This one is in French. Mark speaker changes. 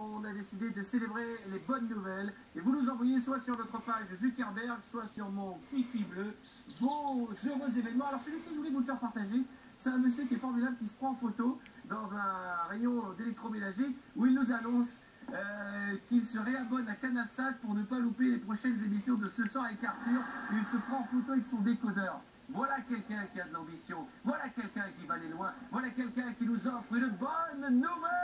Speaker 1: on a décidé de célébrer les bonnes nouvelles et vous nous envoyez soit sur notre page Zuckerberg, soit sur mon Quick bleu, vos heureux événements. Alors celui-ci, je voulais vous le faire partager. C'est un monsieur qui est formidable, qui se prend en photo dans un rayon d'électroménager où il nous annonce euh, qu'il se réabonne à CanalSat pour ne pas louper les prochaines émissions de Ce soir avec Arthur. Il se prend en photo avec son décodeur. Voilà quelqu'un qui a de l'ambition. Voilà quelqu'un qui va aller loin. Voilà quelqu'un qui nous offre une bonne nouvelle.